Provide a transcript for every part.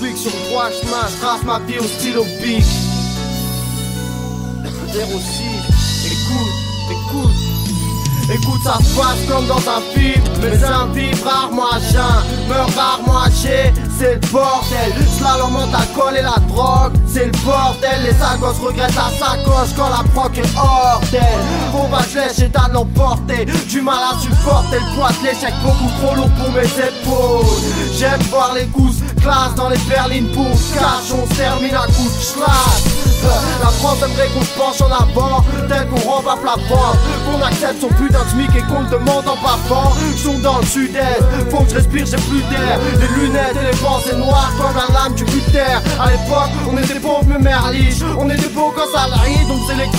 pic sur le droit chemin, je trace ma vie au stylo pic. 06, écoute, écoute. Écoute, ça se passe comme dans un film, mais un vivre rarement à jeun, meurt rarement âgé, c'est le bordel. Slalom en alcool et la drogue, c'est le bordel. Les sagos regrettent la sacoche quand la proc est hors d'elle. J'ai de l'emporter, du mal à supporter le poids de l'échec, beaucoup trop lourd pour mes épaules. J'aime voir les gousses, classe dans les berlines pour cash, on termine à coup de. La France aimerait qu'on se penche en avant. Dès qu'on rembappe la porte Qu'on accepte son putain de smic et qu'on le demande en parfum Sont dans le sud-est. Faut que je respire, j'ai plus d'air. Les lunettes et les pensées noires comme la lame du terre À l'époque, on était pauvres mais merliche On était beaux quand ça arrive Donc c'est les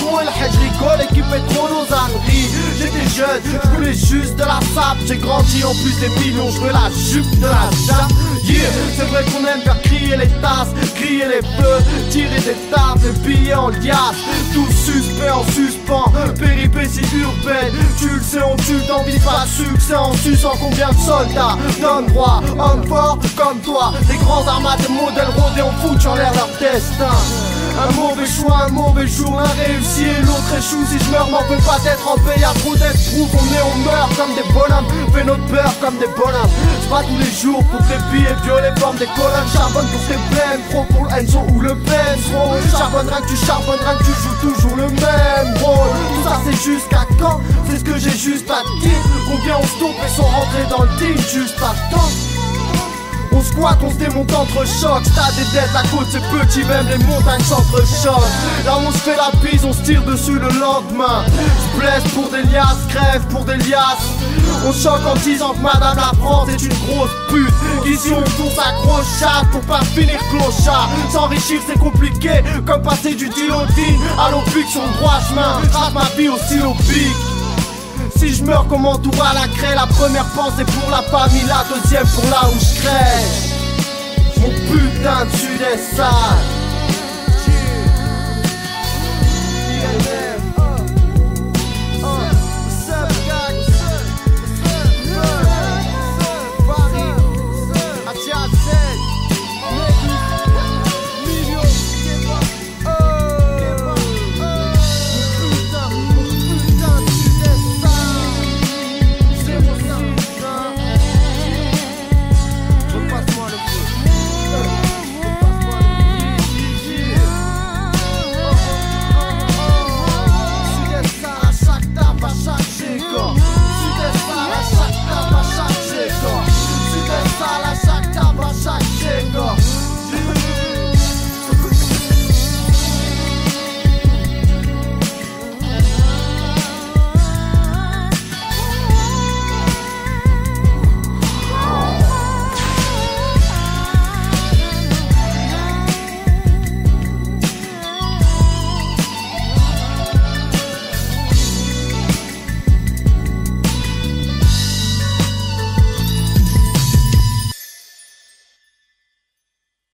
jeune, je voulais juste de la sape J'ai grandi en plus des millions Je veux la jupe de la chape. C'est vrai qu'on aime faire crier les tasses, crier les feux, tirer des tasses, des billets en liasse, tout suspect en suspens, péripéties urbaines, tu le sais, on tue, t'envie pas succès. En suçant combien de soldats, d'hommes droit, hommes forts comme toi, des grands armas, des modèles rodés, on fout en l'air leur destin. Un mauvais choix, un mauvais jour, un réussi et l'autre échoue Si je meurs, m'en veux pas d'être en paix, y'a trop d'être On est, on meurt comme des bonhommes, fait notre peur comme des bonhommes. C'est pas tous les jours pour tes billets violets, forme des colonnes. Charbonne pour tes blèmes, pro pour Enzo ou le Benz Charbonneras que tu charbonneras que tu joues toujours le même rôle. Tout ça c'est jusqu'à quand? C'est ce que j'ai juste à dire. Combien on se et sont rentrés dans le team juste à temps? On squatte, on se démonte entre chocs. T'as des dettes à côté c'est petit, même les montagnes s'entrechoquent. Là on se fait la bise, on se tire dessus le lendemain. Se blesse pour des liasses, crève pour des liasses. On choque en disant que Madame la France est une grosse pute. Ici on tourne sa grosse pour pas finir clochard. S'enrichir c'est compliqué, comme passer du guillotine à l'opic sur le droit chemin. Trace ma vie au stylo si je meurs comme entouré à la craie, la première pensée pour la famille, la deuxième pour là où je crèche. Mon putain de sud sale.